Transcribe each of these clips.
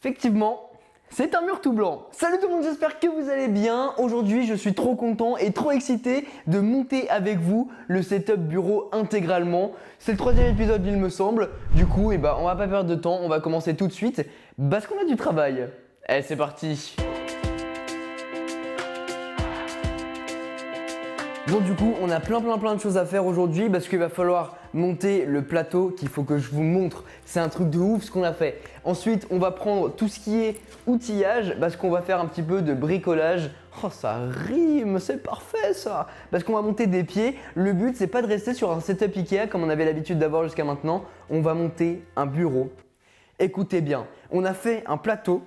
Effectivement, c'est un mur tout blanc. Salut tout le monde, j'espère que vous allez bien. Aujourd'hui, je suis trop content et trop excité de monter avec vous le setup bureau intégralement. C'est le troisième épisode, il me semble. Du coup, eh ben, on va pas perdre de temps, on va commencer tout de suite parce qu'on a du travail. Eh, c'est parti. Donc du coup, on a plein plein plein de choses à faire aujourd'hui parce qu'il va falloir monter le plateau qu'il faut que je vous montre. C'est un truc de ouf ce qu'on a fait. Ensuite, on va prendre tout ce qui est outillage parce qu'on va faire un petit peu de bricolage. Oh, ça rime, c'est parfait ça. Parce qu'on va monter des pieds. Le but, c'est pas de rester sur un setup Ikea comme on avait l'habitude d'avoir jusqu'à maintenant. On va monter un bureau. Écoutez bien, on a fait un plateau.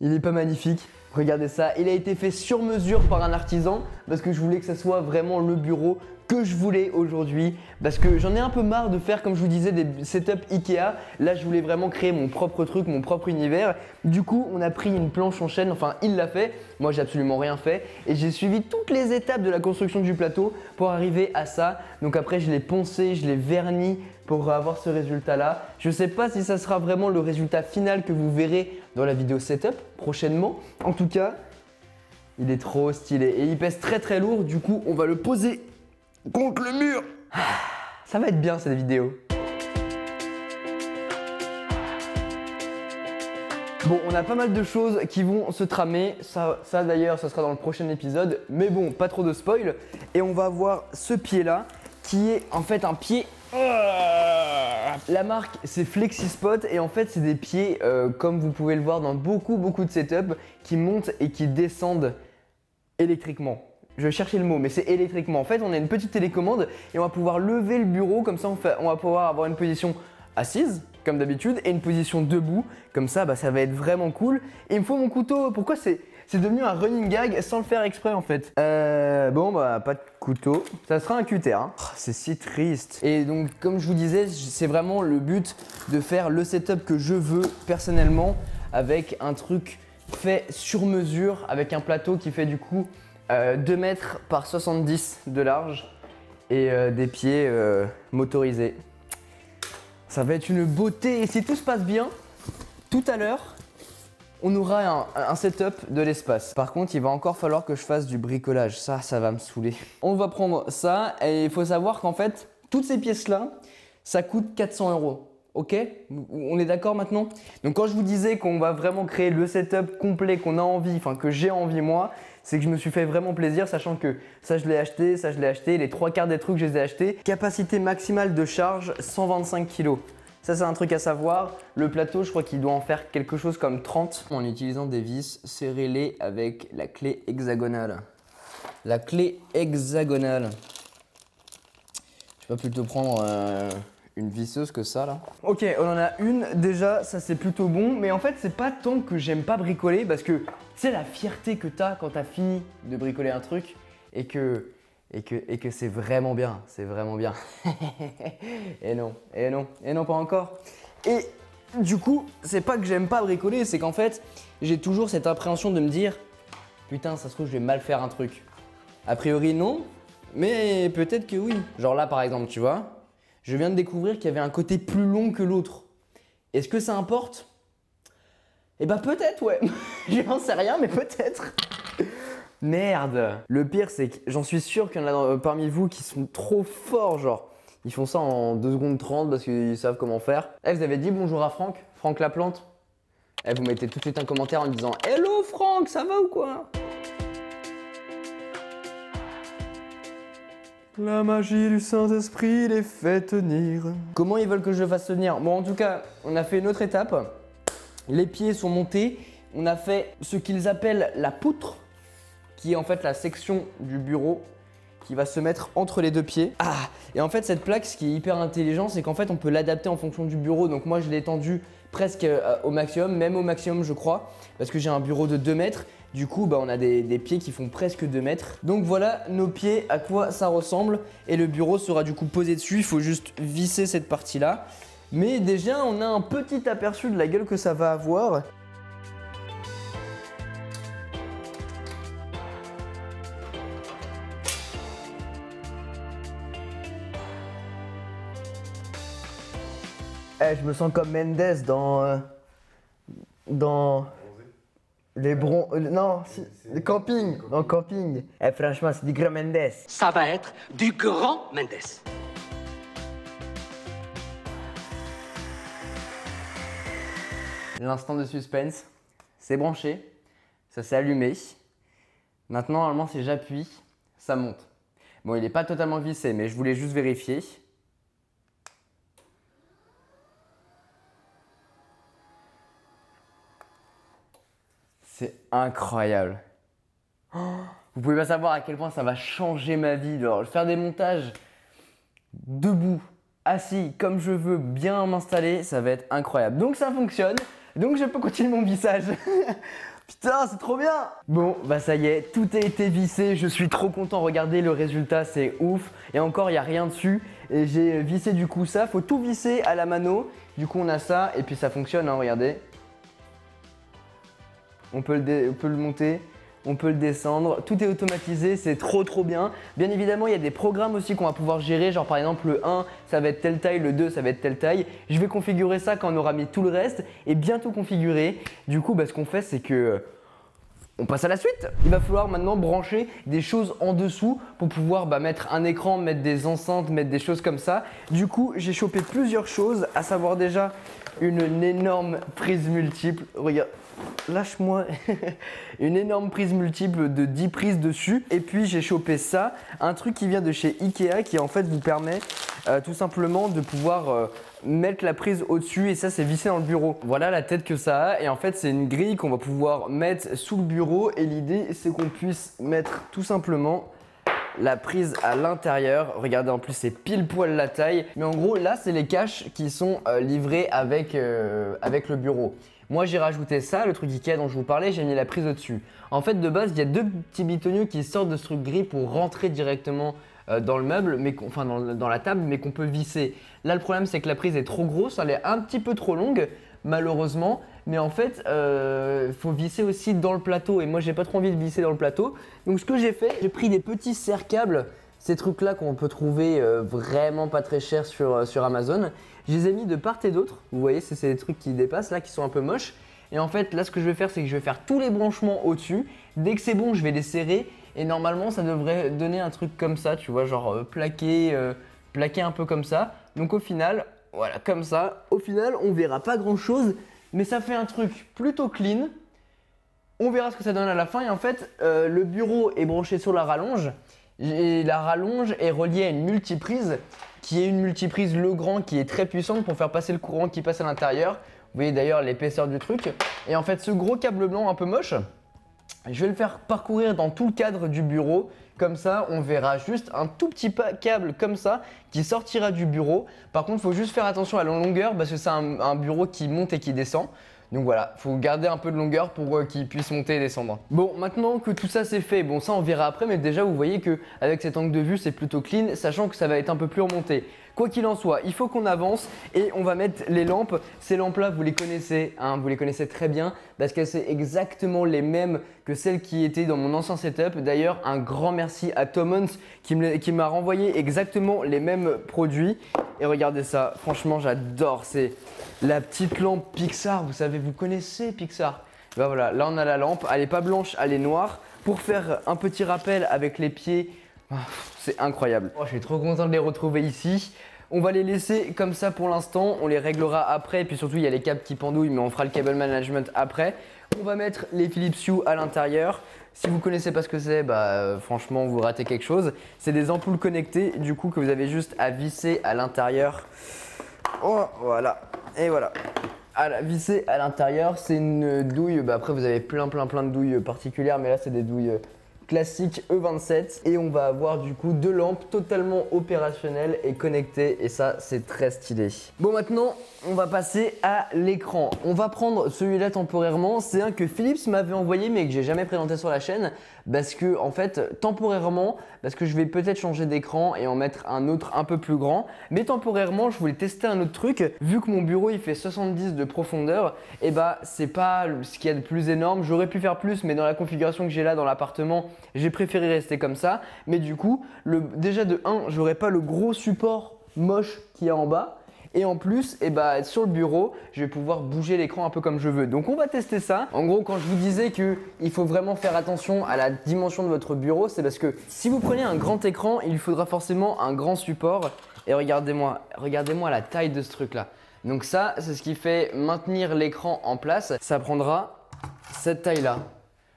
Il est pas magnifique. Regardez ça, il a été fait sur mesure par un artisan parce que je voulais que ça soit vraiment le bureau que je voulais aujourd'hui parce que j'en ai un peu marre de faire comme je vous disais des setups Ikea. Là, je voulais vraiment créer mon propre truc, mon propre univers. Du coup, on a pris une planche en chaîne, enfin, il l'a fait. Moi, j'ai absolument rien fait et j'ai suivi toutes les étapes de la construction du plateau pour arriver à ça. Donc après, je l'ai poncé, je l'ai verni pour avoir ce résultat là. Je ne sais pas si ça sera vraiment le résultat final que vous verrez dans la vidéo setup prochainement. En tout cas, il est trop stylé et il pèse très très lourd. Du coup, on va le poser contre le mur. Ah, ça va être bien cette vidéo. Bon, on a pas mal de choses qui vont se tramer. Ça, ça d'ailleurs, ça sera dans le prochain épisode. Mais bon, pas trop de spoil. Et on va voir ce pied-là, qui est en fait un pied la marque c'est FlexiSpot et en fait c'est des pieds euh, comme vous pouvez le voir dans beaucoup beaucoup de setups qui montent et qui descendent électriquement. Je cherchais le mot, mais c'est électriquement. En fait, on a une petite télécommande et on va pouvoir lever le bureau comme ça. On, va pouvoir avoir une position assise comme d'habitude et une position debout. Comme ça, bah, ça va être vraiment cool. Et il me faut mon couteau. Pourquoi c'est c'est devenu un running gag sans le faire exprès en fait. Euh, bon bah pas de couteau. Ça sera un cutter. Hein. Oh, c'est si triste. Et donc comme je vous disais, c'est vraiment le but de faire le setup que je veux personnellement avec un truc fait sur mesure avec un plateau qui fait du coup 2 euh, mètres par 70 de large et euh, des pieds motorisés. Ça va être une beauté et si tout se passe bien, tout à l'heure, on aura un, setup de l'espace. Par contre, il va encore falloir que je fasse du bricolage. Ça, ça va me saouler. On va prendre ça et il faut savoir qu'en fait, toutes ces pièces-là, ça coûte 400 euros. Ok? On est d'accord maintenant? Donc quand je vous disais qu'on va vraiment créer le setup complet qu'on a envie, enfin que j'ai envie moi, c'est que je me suis fait vraiment plaisir sachant que ça je l'ai acheté, ça je l'ai acheté, les trois quarts des trucs je les ai achetés. Capacité maximale de charge 125 kg. Ça, c'est un truc à savoir. Le plateau, je crois qu'il doit en faire quelque chose comme 30 en utilisant des vis. Serrez-les avec la clé hexagonale. La clé hexagonale. Je vais plutôt prendre euh, une visseuse que ça là. Ok, on en a une. Déjà, ça c'est plutôt bon. Mais en fait, c'est pas tant que j'aime pas bricoler parce que c'est la fierté que t'as quand t'as fini de bricoler un truc et que et que, c'est vraiment bien, c'est vraiment bien. et non, et non, et non, pas encore. Et du coup, c'est pas que j'aime pas bricoler, c'est qu'en fait, j'ai toujours cette appréhension de me dire Putain, ça se trouve, je vais mal faire un truc. A priori, non, mais peut-être que oui. Genre là, par exemple, tu vois, je viens de découvrir qu'il y avait un côté plus long que l'autre. Est-ce que ça importe? Eh bah, peut-être, ouais. J'en sais rien, mais peut-être. Merde Le pire, c'est que j'en suis sûr qu'il y en a euh, parmi vous qui sont trop forts, genre. Ils font ça en 2 secondes 30 parce qu'ils savent comment faire. Eh, vous avez dit bonjour à Franck? Franck Laplante? Eh, vous mettez tout de suite un commentaire en disant Hello Franck, ça va ou quoi? La magie du Saint-Esprit les fait tenir. Comment ils veulent que je fasse tenir? Bon, en tout cas, on a fait une autre étape. Les pieds sont montés. On a fait ce qu'ils appellent la poutre qui est en fait la section du bureau qui va se mettre entre les deux pieds. Ah Et en fait, cette plaque, ce qui est hyper intelligent, c'est qu'en fait, on peut l'adapter en fonction du bureau. Donc moi, je l'ai étendu presque euh, au maximum, même au maximum, je crois, parce que j'ai un bureau de 2 mètres. Du coup, bah, on a des, des, pieds qui font presque 2 mètres. Donc voilà nos pieds, à quoi ça ressemble. Et le bureau sera du coup posé dessus. Il faut juste visser cette partie-là. Mais déjà, on a un petit aperçu de la gueule que ça va avoir. Eh, je me sens comme Mendes dans. Euh, dans les bron... euh, Non, si, le camping. Dans le camping. Eh, franchement, c'est du Grand Mendes. Ça va être du grand Mendes. L'instant de suspense, c'est branché, ça s'est allumé. Maintenant, normalement, si j'appuie, ça monte. Bon, il n'est pas totalement vissé, mais je voulais juste vérifier. C'est incroyable. Vous pouvez pas savoir à quel point ça va changer ma vie. Faire des montages debout, assis, comme je veux, bien m'installer, ça va être incroyable. Donc ça fonctionne, donc je peux continuer mon vissage. Putain, c'est trop bien Bon, bah ça y est, tout a été vissé, je suis trop content, regardez le résultat, c'est ouf. Et encore, il n'y a rien dessus. Et j'ai vissé du coup ça, faut tout visser à la mano. Du coup, on a ça, et puis ça fonctionne, hein, regardez. On peut, le monter, on peut le descendre, tout est automatisé, c'est trop trop bien. Bien évidemment, il y a des programmes aussi qu'on va pouvoir gérer, genre par exemple le 1, ça va être telle taille, le 2, ça va être telle taille. Je vais configurer ça quand on aura mis tout le reste et bientôt configuré. Du coup, bah, ce qu'on fait, c'est que euh, on passe à la suite. Il va falloir maintenant brancher des choses en dessous pour pouvoir bah, mettre un écran, mettre des enceintes, mettre des choses comme ça. Du coup, j'ai chopé plusieurs choses, à savoir déjà une, énorme prise multiple. Regarde, lâche-moi. une énorme prise multiple de 10 prises dessus. Et puis j'ai chopé ça, un truc qui vient de chez Ikea qui en fait vous permet euh, tout simplement de pouvoir euh, mettre la prise au-dessus et ça c'est vissé dans le bureau. Voilà la tête que ça a et en fait c'est une grille qu'on va pouvoir mettre sous le bureau et l'idée c'est qu'on puisse mettre tout simplement la prise à l'intérieur. Regardez en plus c'est pile poil la taille. Mais en gros là c'est les caches qui sont euh, livrés avec, euh, avec le bureau. Moi j'ai rajouté ça, le truc Ikea dont je vous parlais, j'ai mis la prise au-dessus. En fait de base il y a deux petits bitoniaux qui sortent de ce truc gris pour rentrer directement euh, dans le meuble, mais enfin dans la table, mais qu'on peut visser. Là le problème c'est que la prise est trop grosse, elle est un petit peu trop longue malheureusement. Mais en fait, il faut visser aussi dans le plateau. Et moi, j'ai pas trop envie de visser dans le plateau. Donc, ce que j'ai fait, j'ai pris des petits serre-câbles, ces trucs-là qu'on peut trouver euh, vraiment pas très cher sur, euh, sur Amazon. Je les ai mis de part et d'autre. Vous voyez, c'est des trucs qui dépassent là, qui sont un peu moches. Et en fait, là, ce que je vais faire, c'est que je vais faire tous les branchements au-dessus. Dès que c'est bon, je vais les serrer. Et normalement, ça devrait donner un truc comme ça, tu vois, genre euh, plaqué, euh, plaqué un peu comme ça. Donc au final, voilà, comme ça. Au final, on verra pas grand-chose, mais ça fait un truc plutôt clean. On verra ce que ça donne à la fin. Et en fait, euh, le bureau est branché sur la rallonge. Et la rallonge est reliée à une multiprise, qui est une multiprise Legrand qui est très puissante pour faire passer le courant qui passe à l'intérieur. Vous voyez d'ailleurs l'épaisseur du truc. Et en fait, ce gros câble blanc un peu moche, je vais le faire parcourir dans tout le cadre du bureau. Comme ça, on verra juste un tout petit câble comme ça qui sortira du bureau. Par contre, il faut juste faire attention à la longueur parce que c'est un, bureau qui monte et qui descend. Donc voilà, faut garder un peu de longueur pour euh, qu'il puisse monter et descendre. Bon, maintenant que tout ça c'est fait, bon ça on verra après, mais déjà vous voyez que avec cet angle de vue c'est plutôt clean, sachant que ça va être un peu plus remonté. Quoi qu'il en soit, il faut qu'on avance et on va mettre les lampes. Ces lampes-là, vous les connaissez, hein, vous les connaissez très bien parce qu'elles c'est exactement les mêmes que celles qui étaient dans mon ancien setup. D'ailleurs, un grand merci à Thomas qui m'a renvoyé exactement les mêmes produits. Et regardez ça, franchement, j'adore. C'est la petite lampe Pixar. Vous savez, vous connaissez Pixar. Ben voilà, là on a la lampe. Elle est pas blanche, elle est noire. Pour faire un petit rappel avec les pieds, c'est incroyable. Oh, je suis trop content de les retrouver ici. On va les laisser comme ça pour l'instant, on les réglera après, et puis surtout il y a les câbles qui pendouillent, mais on fera le cable management après. On va mettre les Philips Hue à l'intérieur. Si vous connaissez pas ce que c'est, bah euh, franchement vous ratez quelque chose. C'est des ampoules connectées, du coup que vous avez juste à visser à l'intérieur. Oh, voilà, et voilà. À la, visser à l'intérieur, c'est une douille. Bah après, vous avez plein, plein, plein de douilles particulières, mais là, c'est des douilles classiques E27. Et on va avoir du coup deux lampes totalement opérationnelles et connectées. Et ça, c'est très stylé. Bon, maintenant, on va passer à l'écran. On va prendre celui-là temporairement. C'est un que Philips m'avait envoyé, mais que j'ai jamais présenté sur la chaîne. Parce que, en fait, temporairement, parce que je vais peut-être changer d'écran et en mettre un autre un peu plus grand. Mais temporairement, je voulais tester un autre truc. Vu que mon bureau il fait 70 de profondeur, et bah c'est pas ce qu'il y a de plus énorme. J'aurais pu faire plus, mais dans la configuration que j'ai là dans l'appartement, j'ai préféré rester comme ça. Mais du coup, déjà de 1, j'aurais pas le gros support moche qu'il y a en bas. Et en plus, et bah, sur le bureau, je vais pouvoir bouger l'écran un peu comme je veux. Donc on va tester ça. En gros, quand je vous disais qu'il faut vraiment faire attention à la dimension de votre bureau, c'est parce que si vous prenez un grand écran, il faudra forcément un grand support. Et regardez-moi, regardez-moi la taille de ce truc-là. Donc ça, c'est ce qui fait maintenir l'écran en place. Ça prendra cette taille-là.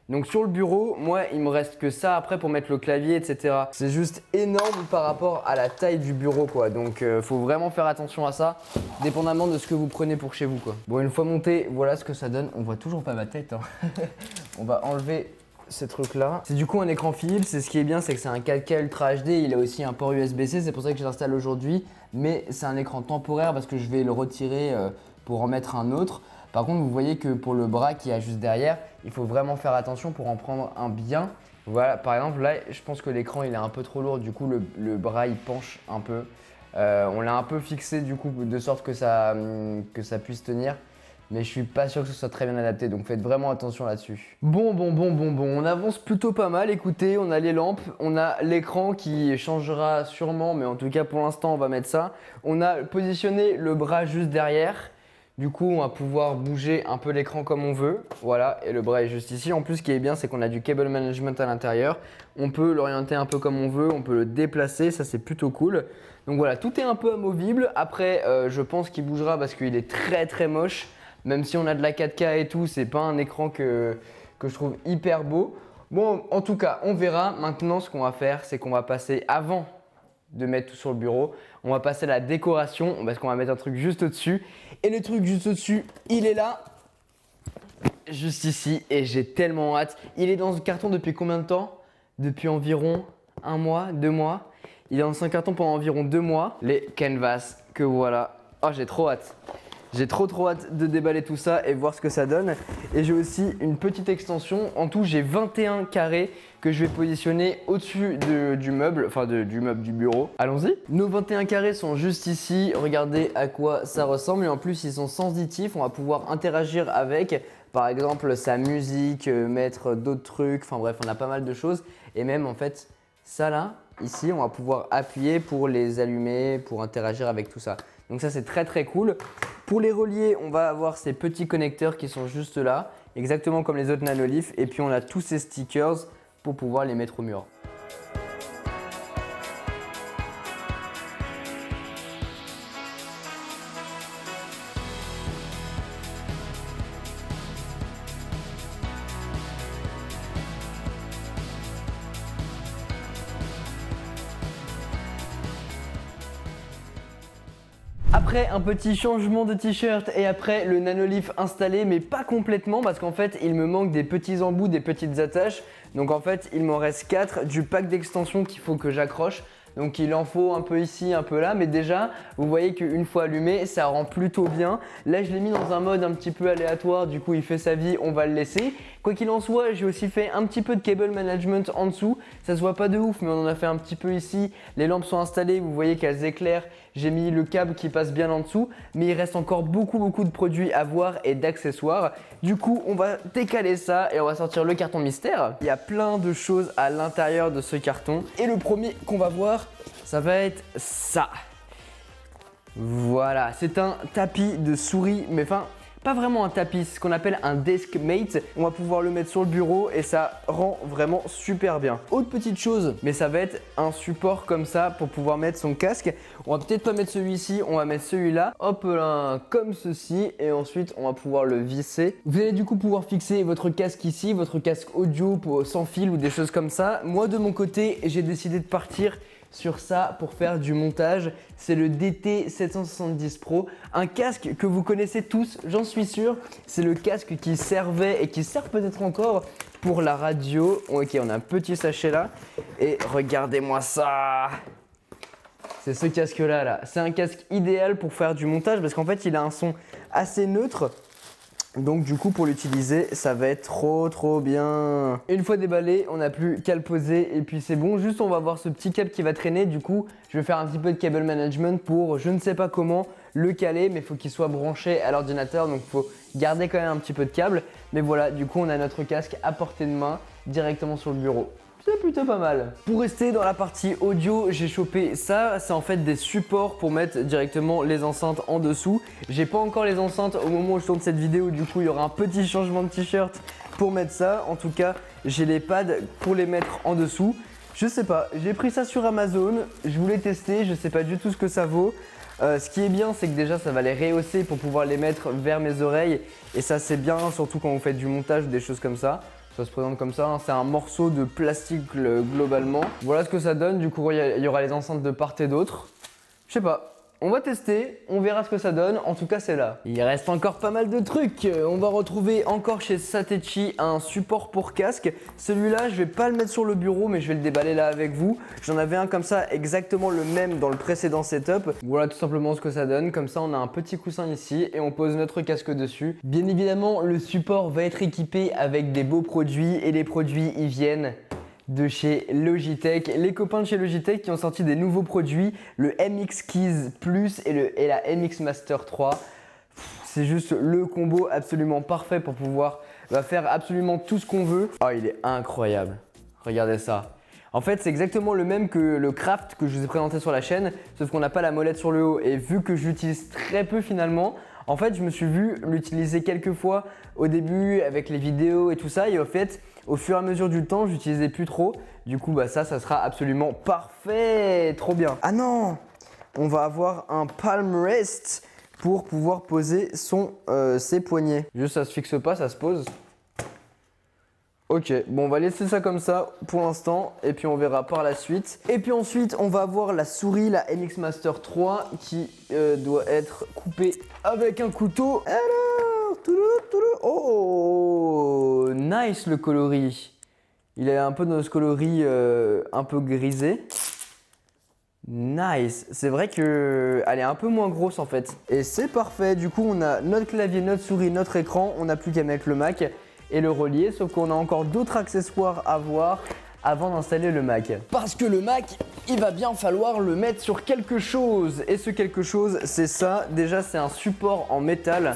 Donc sur le bureau, moi, il me reste que ça après pour mettre le clavier, etc. C'est juste énorme par rapport à la taille du bureau, quoi. Donc euh, faut vraiment faire attention à ça, dépendamment de ce que vous prenez pour chez vous, quoi. Bon, une fois monté, voilà ce que ça donne. On voit toujours pas ma tête. Hein. On va enlever ces trucs là. C'est du coup un écran Philips, c'est ce qui est bien, c'est que c'est un 4K Ultra HD, il a aussi un port USB-C, c'est pour ça que je l'installe aujourd'hui, mais c'est un écran temporaire parce que je vais le retirer euh, pour en mettre un autre. Par contre, vous voyez que pour le bras qui a juste derrière, il faut vraiment faire attention pour en prendre un bien. Voilà, par exemple, là, je pense que l'écran il est un peu trop lourd, du coup, le, bras il penche un peu. Euh, on l'a un peu fixé du coup de sorte que ça, hum, que ça puisse tenir mais je suis pas sûr que ce soit très bien adapté, donc faites vraiment attention là-dessus. Bon, bon, bon, bon, bon, on avance plutôt pas mal, écoutez, on a les lampes, on a l'écran qui changera sûrement, mais en tout cas pour l'instant on va mettre ça. On a positionné le bras juste derrière, du coup, on va pouvoir bouger un peu l'écran comme on veut. Voilà, et le bras est juste ici. En plus, ce qui est bien, c'est qu'on a du cable management à l'intérieur. On peut l'orienter un peu comme on veut, on peut le déplacer, ça c'est plutôt cool. Donc voilà, tout est un peu amovible. Après, euh, je pense qu'il bougera parce qu'il est très très moche. Même si on a de la 4K et tout, c'est pas un écran que, que je trouve hyper beau. Bon, en tout cas, on verra. Maintenant, ce qu'on va faire, c'est qu'on va passer avant de mettre tout sur le bureau. On va passer à la décoration parce qu'on va mettre un truc juste au-dessus. Et le truc juste au-dessus, il est là, juste ici. Et j'ai tellement hâte. Il est dans ce carton depuis combien de temps? Depuis environ un mois, deux mois. Il est dans ce carton pendant environ deux mois. Les canvas que voilà. Oh, j'ai trop hâte. J'ai trop trop hâte de déballer tout ça et voir ce que ça donne. Et j'ai aussi une petite extension. En tout, j'ai 21 carrés que je vais positionner au-dessus du meuble, enfin du meuble du bureau. Allons-y. Nos 21 carrés sont juste ici. Regardez à quoi ça ressemble. Et en plus, ils sont sensitifs. On va pouvoir interagir avec, par exemple, sa musique, euh, mettre d'autres trucs. Enfin bref, on a pas mal de choses. Et même en fait, ça là, ici, on va pouvoir appuyer pour les allumer, pour interagir avec tout ça. Donc ça, c'est très très cool. Pour les relier, on va avoir ces petits connecteurs qui sont juste là, exactement comme les autres nanolith. Et puis on a tous ces stickers pour pouvoir les mettre au mur. Un petit changement de t-shirt et après le nanolith installé mais pas complètement parce qu'en fait il me manque des petits embouts, des petites attaches. Donc en fait il m'en reste 4 du pack d'extension qu'il faut que j'accroche. Donc il en faut un peu ici, un peu là, mais déjà vous voyez qu'une fois allumé, ça rend plutôt bien. Là je l'ai mis dans un mode un petit peu aléatoire, du coup il fait sa vie, on va le laisser. Quoi qu'il en soit, j'ai aussi fait un petit peu de cable management en dessous. Ça se voit pas de ouf, mais on en a fait un petit peu ici. Les lampes sont installées, vous voyez qu'elles éclairent. J'ai mis le câble qui passe bien en dessous, mais il reste encore beaucoup beaucoup de produits à voir et d'accessoires. Du coup, on va décaler ça et on va sortir le carton mystère. Il y a plein de choses à l'intérieur de ce carton. Et le premier qu'on va voir, ça va être ça. Voilà, c'est un tapis de souris, mais enfin, pas vraiment un tapis, ce qu'on appelle un desk mate. On va pouvoir le mettre sur le bureau et ça rend vraiment super bien. Autre petite chose, mais ça va être un support comme ça pour pouvoir mettre son casque. On va peut-être pas mettre celui-ci, on va mettre celui-là. Hop là, comme ceci et ensuite on va pouvoir le visser. Vous allez du coup pouvoir fixer votre casque ici, votre casque audio sans fil ou des choses comme ça. Moi de mon côté, j'ai décidé de partir sur ça pour faire du montage. C'est le DT770 Pro, un casque que vous connaissez tous, j'en suis sûr. C'est le casque qui servait et qui sert peut-être encore pour la radio. Ok, on a un petit sachet là. Et regardez-moi ça c'est ce casque là là. C'est un casque idéal pour faire du montage parce qu'en fait il a un son assez neutre donc du coup pour l'utiliser ça va être trop trop bien. Une fois déballé on n'a plus qu'à le poser et puis c'est bon. Juste on va voir ce petit câble qui va traîner. Du coup je vais faire un petit peu de cable management pour je ne sais pas comment le caler mais faut qu'il soit branché à l'ordinateur donc faut garder quand même un petit peu de câble. Mais voilà du coup on a notre casque à portée de main directement sur le bureau. C'est plutôt pas mal. Pour rester dans la partie audio, j'ai chopé ça. C'est en fait des supports pour mettre directement les enceintes en dessous. J'ai pas encore les enceintes au moment où je tourne cette vidéo. Du coup, il y aura un petit changement de t-shirt pour mettre ça. En tout cas, j'ai les pads pour les mettre en dessous. Je sais pas, j'ai pris ça sur Amazon. Je voulais tester, je sais pas du tout ce que ça vaut. Euh, ce qui est bien, c'est que déjà ça va les rehausser pour pouvoir les mettre vers mes oreilles. Et ça, c'est bien, surtout quand vous faites du montage ou des choses comme ça. Ça se présente comme ça, hein. c'est un morceau de plastique globalement. Voilà ce que ça donne, du coup il y aura les enceintes de part et d'autre. Je sais pas, on va tester, on verra ce que ça donne. En tout cas, c'est là. Il reste encore pas mal de trucs. On va retrouver encore chez Satechi un support pour casque. Celui-là, je vais pas le mettre sur le bureau, mais je vais le déballer là avec vous. J'en avais un comme ça, exactement le même dans le précédent setup. Voilà tout simplement ce que ça donne. Comme ça, on a un petit coussin ici et on pose notre casque dessus. Bien évidemment, le support va être équipé avec des beaux produits et les produits, ils viennent de chez Logitech. Les copains de chez Logitech qui ont sorti des nouveaux produits, le MX Keys Plus et, le, la MX Master 3. C'est juste le combo absolument parfait pour pouvoir bah, faire absolument tout ce qu'on veut. Oh, il est incroyable. Regardez ça. En fait, c'est exactement le même que le craft que je vous ai présenté sur la chaîne, sauf qu'on n'a pas la molette sur le haut. Et vu que j'utilise très peu finalement, en fait, je me suis vu l'utiliser quelques fois au début avec les vidéos et tout ça. Et au fait, au fur et à mesure du temps, j'utilisais plus trop. Du coup, bah ça, ça sera absolument parfait. Trop bien. Ah non On va avoir un palm rest pour pouvoir poser son, euh, ses poignets. Juste, ça se fixe pas, ça se pose. Ok, bon on va laisser ça comme ça pour l'instant et puis on verra par la suite. Et puis ensuite on va avoir la souris, la NX Master 3 qui euh, doit être coupée avec un couteau. Alors, oh, nice le coloris. Il est un peu dans ce coloris euh, un peu grisé. Nice, c'est vrai que elle est un peu moins grosse en fait. Et c'est parfait, du coup on a notre clavier, notre souris, notre écran, on n'a plus qu'à mettre le Mac et le relier, sauf qu'on a encore d'autres accessoires à voir avant d'installer le Mac. Parce que le Mac, il va bien falloir le mettre sur quelque chose. Et ce quelque chose, c'est ça. Déjà, c'est un support en métal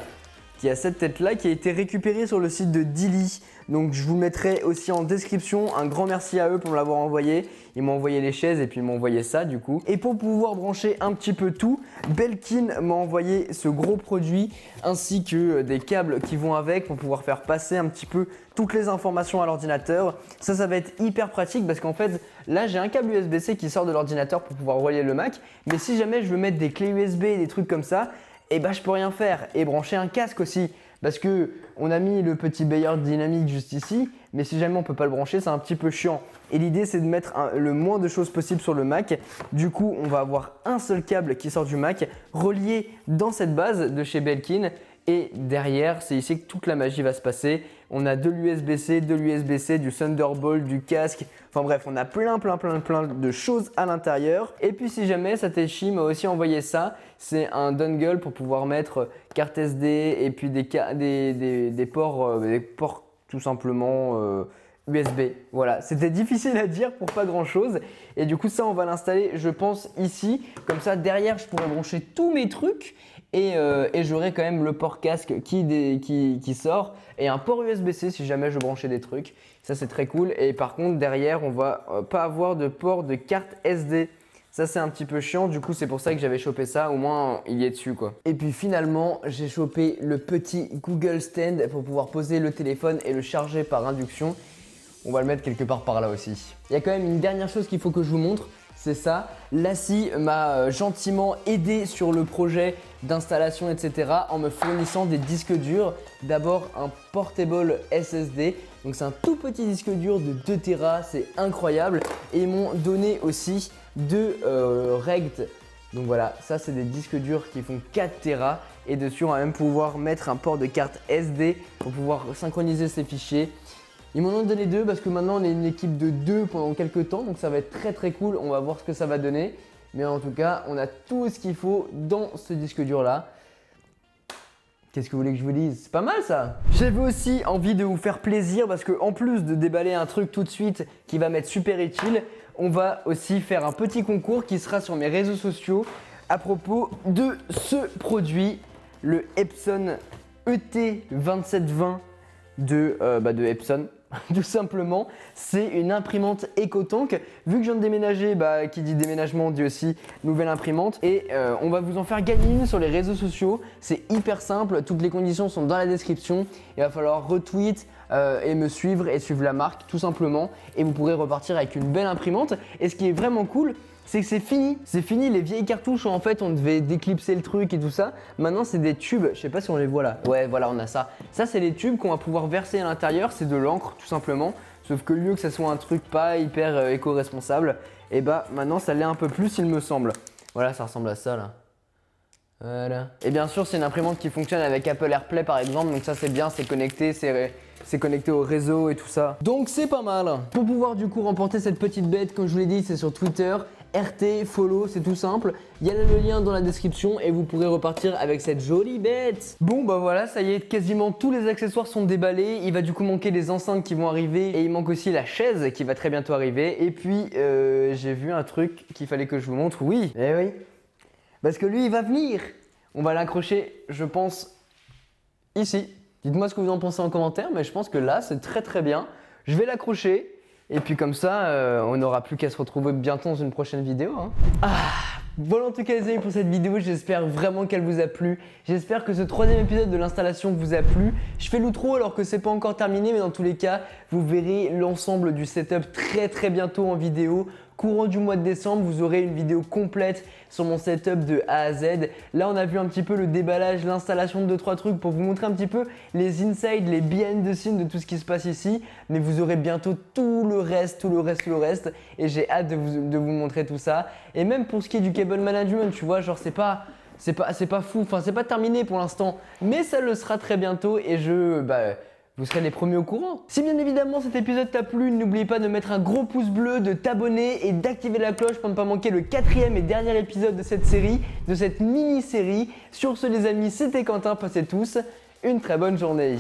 qui a cette tête là qui a été récupéré sur le site de Dilly. Donc je vous mettrai aussi en description un grand merci à eux pour me l'avoir envoyé. Ils m'ont envoyé les chaises et puis ils m'ont envoyé ça du coup. Et pour pouvoir brancher un petit peu tout, Belkin m'a envoyé ce gros produit ainsi que des câbles qui vont avec pour pouvoir faire passer un petit peu toutes les informations à l'ordinateur. Ça, ça va être hyper pratique parce qu'en fait, là, j'ai un câble USB-C qui sort de l'ordinateur pour pouvoir relier le Mac. Mais si jamais je veux mettre des clés USB et des trucs comme ça, et eh ben je peux rien faire et brancher un casque aussi. Parce que on a mis le petit Bayard dynamique juste ici mais si jamais on peut pas le brancher c'est un petit peu chiant. Et l'idée c'est de mettre le moins de choses possible sur le Mac. Du coup on va avoir un seul câble qui sort du Mac relié dans cette base de chez Belkin et derrière, c'est ici que toute la magie va se passer. On a de l'USB-C, de l'USB-C, du Thunderbolt, du casque. Enfin bref, on a plein, plein, plein, plein de choses à l'intérieur. Et puis si jamais Satechi m'a aussi envoyé ça, c'est un dongle pour pouvoir mettre carte SD et puis des, ports, euh, ports tout simplement USB. Euh, voilà, c'était difficile à dire pour pas grand chose. Et du coup, ça, on va l'installer, je pense, ici. Comme ça, derrière, je pourrais brancher tous mes trucs euh, et, j'aurai quand même le port casque qui, sort et un port USB-C si jamais je branchais des trucs. Ça c'est très cool. Et par contre derrière on va euh, pas avoir de port de carte SD. Ça c'est un petit peu chiant, du coup c'est pour ça que j'avais chopé ça, au moins il y est dessus quoi. Et puis finalement j'ai chopé le petit Google Stand pour pouvoir poser le téléphone et le charger par induction. On va le mettre quelque part par là aussi. Il y a quand même une dernière chose qu'il faut que je vous montre, c'est ça. Lassie m'a euh, gentiment aidé sur le projet d'installation, etc. en me fournissant des disques durs. D'abord un portable SSD. Donc c'est un tout petit disque dur de 2 Tera, c'est incroyable. Et ils m'ont donné aussi deux euh. Donc voilà, ça c'est des disques durs qui font 4 Tera. Et dessus on va même pouvoir mettre un port de carte SD pour pouvoir synchroniser ces fichiers. Ils m'en ont donné deux parce que maintenant on est une équipe de deux pendant quelques temps, donc ça va être très très cool. On va voir ce que ça va donner. Mais en tout cas, on a tout ce qu'il faut dans ce disque dur là. Qu'est-ce que vous voulez que je vous dise? C'est pas mal ça J'avais aussi envie de vous faire plaisir parce que en plus de déballer un truc tout de suite qui va m'être super utile, on va aussi faire un petit concours qui sera sur mes réseaux sociaux à propos de ce produit, le Epson ET2720 de, euh, bah, de Epson tout simplement, c'est une imprimante EcoTank. Vu que je viens de déménager, bah, qui dit déménagement dit aussi nouvelle imprimante. Et euh, on va vous en faire gagner une sur les réseaux sociaux. C'est hyper simple, toutes les conditions sont dans la description. Il va falloir retweet euh, et me suivre et suivre la marque tout simplement. Et vous pourrez repartir avec une belle imprimante. Et ce qui est vraiment cool, c'est que c'est fini. C'est fini les vieilles cartouches en fait on devait déclipser le truc et tout ça. Maintenant c'est des tubes, je sais pas si on les voit là. Ouais voilà on a ça. Ça c'est les tubes qu'on va pouvoir verser à l'intérieur, c'est de l'encre tout simplement. Sauf que lieu que ça soit un truc pas hyper euh, éco-responsable, et eh bah maintenant ça l'est un peu plus il me semble. Voilà ça ressemble à ça là. Voilà. Et bien sûr c'est une imprimante qui fonctionne avec Apple AirPlay par exemple, donc ça c'est bien, c'est connecté, c'est c'est connecté au réseau et tout ça. Donc c'est pas mal. Pour pouvoir du coup remporter cette petite bête, comme je vous l'ai dit, c'est sur Twitter. RT, follow, c'est tout simple. Il y a le lien dans la description et vous pourrez repartir avec cette jolie bête. Bon bah voilà, ça y est, quasiment tous les accessoires sont déballés. Il va du coup manquer les enceintes qui vont arriver et il manque aussi la chaise qui va très bientôt arriver. Et puis euh, j'ai vu un truc qu'il fallait que je vous montre. Oui, eh oui. Parce que lui il va venir. On va l'accrocher, je pense, ici. Dites-moi ce que vous en pensez en commentaire, mais je pense que là c'est très très bien. Je vais l'accrocher et puis comme ça, euh, on n'aura plus qu'à se retrouver bientôt dans une prochaine vidéo. Voilà en tout cas les amis pour cette vidéo, j'espère vraiment qu'elle vous a plu. J'espère que ce troisième épisode de l'installation vous a plu. Je fais l'outro alors que c'est pas encore terminé mais dans tous les cas, vous verrez l'ensemble du setup très très bientôt en vidéo courant du mois de décembre, vous aurez une vidéo complète sur mon setup de A à Z. Là, on a vu un petit peu le déballage, l'installation de 2-3 trucs pour vous montrer un petit peu les inside, les behind the scenes de tout ce qui se passe ici. Mais vous aurez bientôt tout le reste, tout le reste, tout le reste. Et j'ai hâte de vous, de vous montrer tout ça. Et même pour ce qui est du cable management, tu vois, genre c'est pas c'est pas, pas fou, enfin c'est pas terminé pour l'instant, mais ça le sera très bientôt et je, bah, vous serez les premiers au courant. Si bien évidemment cet épisode t'a plu, n'oubliez pas de mettre un gros pouce bleu, de t'abonner et d'activer la cloche pour ne pas manquer le quatrième et dernier épisode de cette série, de cette mini-série. Sur ce les amis, c'était Quentin, passez tous une très bonne journée.